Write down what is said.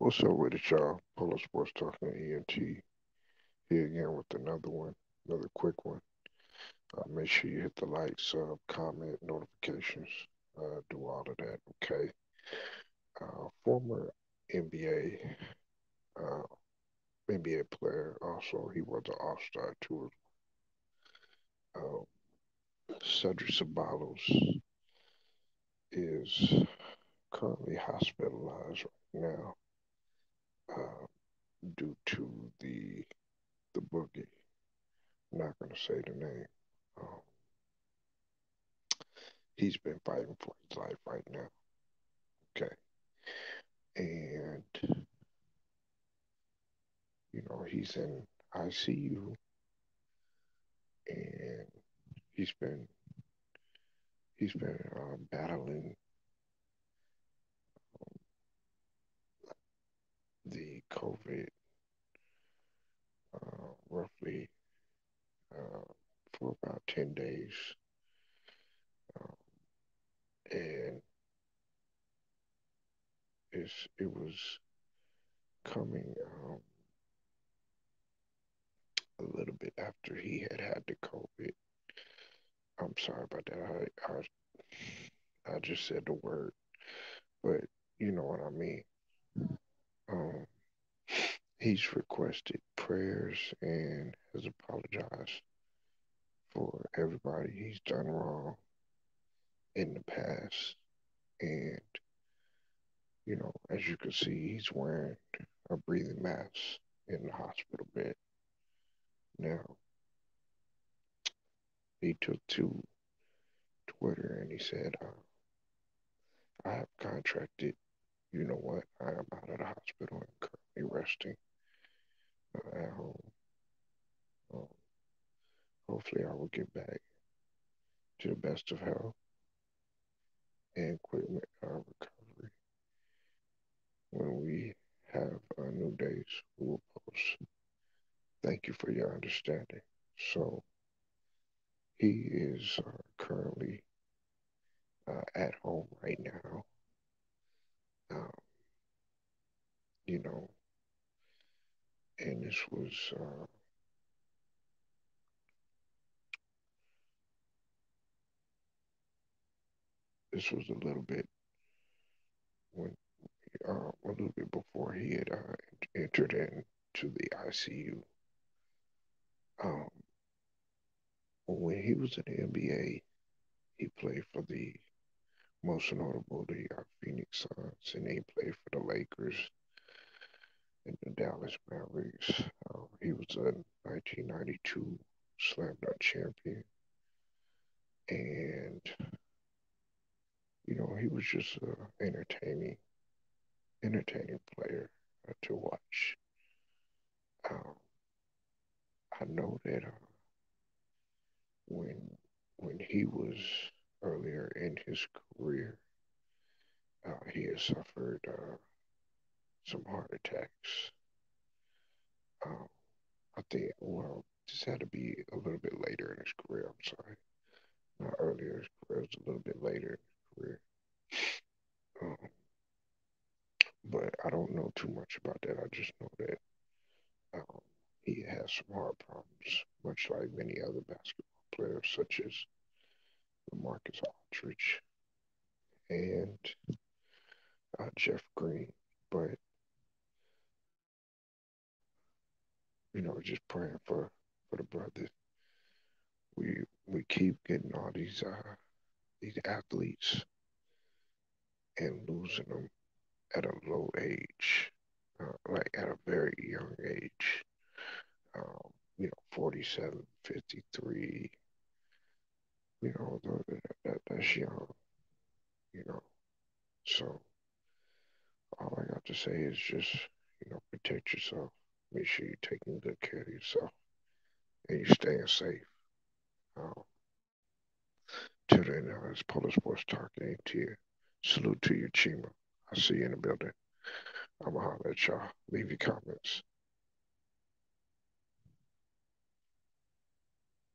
What's up with it, y'all? Polo Sports Talking ENT here again with another one, another quick one. Uh, make sure you hit the like, sub, comment, notifications, uh, do all of that, okay? Uh, former NBA uh, NBA player, also he was an All Star too. Um, Cedric Ceballos is currently hospitalized right now uh, due to the the boogie. I'm not going to say the name. Um, he's been fighting for his life right now. Okay, and you know he's in ICU, and he's been he's been uh, battling uh, roughly uh, for about 10 days. Um, and it's, it was coming um, a little bit after he had had the COVID. I'm sorry about that. I, I, I just said the word, but you know what I mean. Um, he's requested prayers and has apologized for everybody he's done wrong in the past. And, you know, as you can see, he's wearing a breathing mask in the hospital bed. Now, he took to Twitter and he said, uh, I have contracted, you know what, I am out of the hospital and currently resting at home. Um, hopefully, I will get back to the best of health and quick uh, recovery. When we have uh, new days, we will post. Thank you for your understanding. So, he is uh, currently uh, at home right now. Um, you know, and this was uh, this was a little bit when uh, a little bit before he had uh, entered into the ICU. Um, when he was in the NBA, he played for the most notable the uh, Phoenix Suns, and he played for the Lakers and the Dallas Mavericks. Uh, he was a 1992 Slam Dunk champion, and you know he was just an entertaining, entertaining player uh, to watch. Um, I know that uh, when when he was earlier in his career, uh, he had suffered uh, some heart attacks. Um, I think, well, this had to be a little bit later in his career. I'm sorry. Not earlier in his career, it was a little bit later in his career. Um, but I don't know too much about that. I just know that um, he has some heart problems, much like many other basketball players, such as Marcus Aldridge and uh, Jeff Green. But you know, just praying for for the brothers. We we keep getting all these uh these athletes and losing them at a low age, uh, like at a very young age. Um, you know, 47, 53, you know, that, that, that's young, you know. So all I got to say is just, you know, protect yourself. Make sure you're taking good care of yourself and you're staying safe. Um, till then, uh, it's Polo Sports talking to you. Salute to you, Chima. I'll see you in the building. I'm going to holler at y'all. Leave your comments.